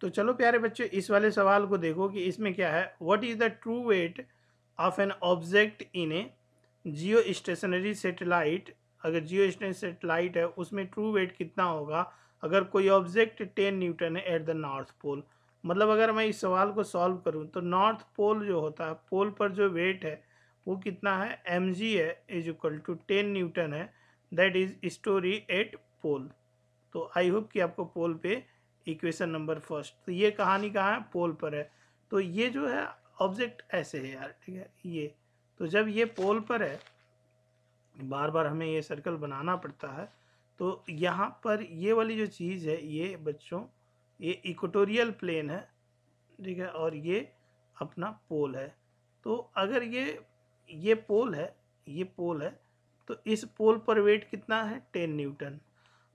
तो चलो प्यारे बच्चों, इस वाले सवाल को देखो कि इसमें क्या है। What is the true weight of an object in a geostationary satellite अगर जियो स्टेशनरी सेटेलाइट है, उसमें ट्रू वेट कितना होगा? अगर कोई ऑब्जेक्ट टेन न्यूटन है एट द नॉर्थ पोल मतलब अगर मैं इस सवाल को सॉल्व करूँ तो नॉर्थ पोल जो होता है पोल पर जो वेट है, वो कितना है? एम जी है is equal to ten newton है। That is story at pole तो आई होप कि आपको पोल पे इक्वेशन नंबर फ़र्स्ट। तो ये कहानी कहाँ है? पोल पर है। तो ये जो है, ऑब्जेक्ट ऐसे है यार, ठीक है? ये तो जब ये पोल पर है बार बार हमें ये सर्कल बनाना पड़ता है तो यहाँ पर ये वाली जो चीज़ है, ये बच्चों, ये इक्वेटोरियल प्लेन है, ठीक है? और ये अपना पोल है। तो अगर ये ये पोल है, ये पोल है तो इस पोल पर वेट कितना है? Ten newton.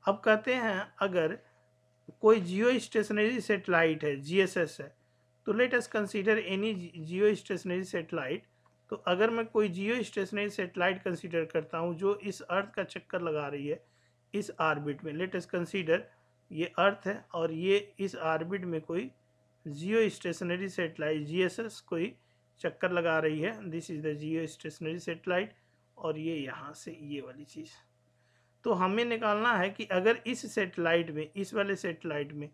अब कहते हैं, अगर कोई जियो स्टेशनरी सेटेलाइट है, जीएसएस है तो let us consider any geostationary satellite. तो अगर मैं कोई जियो स्टेशनरी सेटेलाइट कंसीडर करता हूँ, जो इस अर्थ का चक्कर लगा रही है, इस आर्बिट में लेट अस कंसीडर ये अर्थ है और ये इस आर्बिट में कोई जियो स्टेशनरी सेटेलाइट, जीएसएस कोई चक्कर लगा रही है। This is the geostationary satellite और ये यहाँ से ये वाली चीज़। तो हमें निकालना है कि अगर इस सेटेलाइट में, इस वाले सेटेलाइट में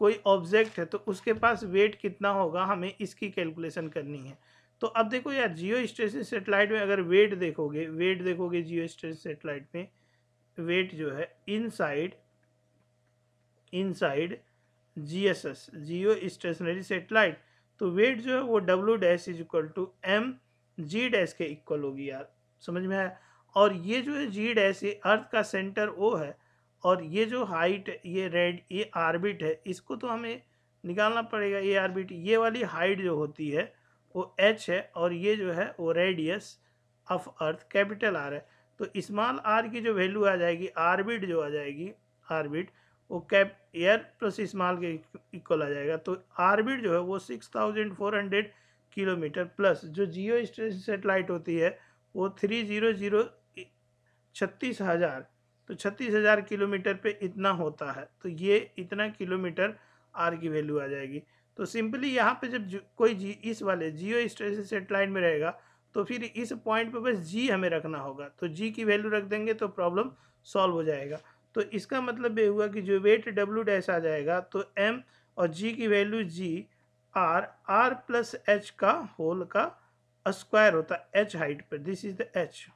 कोई ऑब्जेक्ट है तो उसके पास वेट कितना होगा, हमें इसकी कैलकुलेशन करनी है। तो अब देखो यार जियो स्टेशन सेटेलाइट में अगर वेट देखोगे वेट देखोगे जियो स्टेशन सेटेलाइट में वेट जो है inside inside GSS geostationary satellite तो वेट जो है वो W dash is equal to M G dash के इक्वल होगी यार। समझ में आया? और ये जो है जी डैश ये अर्थ का सेंटर ओ है और ये जो हाइट, ये रेड, ये आर्बिट है, इसको तो हमें निकालना पड़ेगा, ये आर्बिट। ये वाली हाइट जो होती है, वो एच है और ये जो है वो radius of earth, capital R है। तो स्मॉल आर की जो वैल्यू आ जाएगी, आर्बिट जो आ जाएगी, आर्बिट, वो कैप एयर प्लस स्मॉल के इक्वल आ जाएगा। तो आर्बिट जो है वो six thousand four hundred kilometre plus, जो जियो स्टेशन सेटेलाइट होती है वो थ्री ज़ीरो ज़ीरो छत्तीस हज़ार तो छत्तीस हज़ार किलोमीटर पे इतना होता है तो ये इतना किलोमीटर आर की वैल्यू आ जाएगी। तो सिंपली यहाँ पे जब कोई जी, इस वाले जियो स्टेशन सेटेलाइट में रहेगा तो फिर इस पॉइंट पे बस जी हमें रखना होगा तो जी की वैल्यू रख देंगे तो प्रॉब्लम सॉल्व हो जाएगा। तो इसका मतलब ये हुआ कि जो वेट डब्ल्यू डैश आ जाएगा तो एम और जी की value G R R plus H का होल का स्क्वायर होता है एच हाइट पर this is the H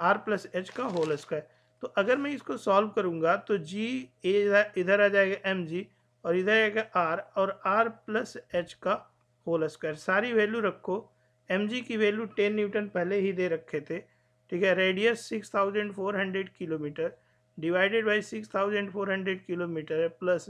R plus H का होल स्क्वायर तो अगर मैं इसको सॉल्व करूँगा तो जी ए इधर आ जाएगा एम जी और इधर आएगा आर और आर प्लस एच का होल स्क्वायर सारी वैल्यू रखो. एम जी की वैल्यू टेन न्यूटन पहले ही दे रखे थे. ठीक है? Radius six thousand four hundred kilometre divided by six thousand four hundred kilometre है plus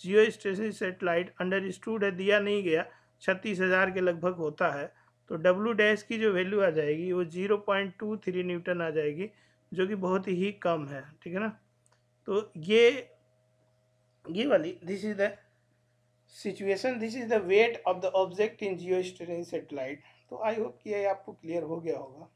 geo station satellite understood है, दिया नहीं गया. छत्तीस हज़ार के लगभग होता है. तो डब्लू डैश की जो वैल्यू आ जाएगी, वो zero point two three newton आ जाएगी, जो कि बहुत ही कम है, ठीक है ना? तो ये ये वाली this is the situation this is the weight of the object in geo satellite तो आई होप कि ये आपको क्लियर हो गया होगा।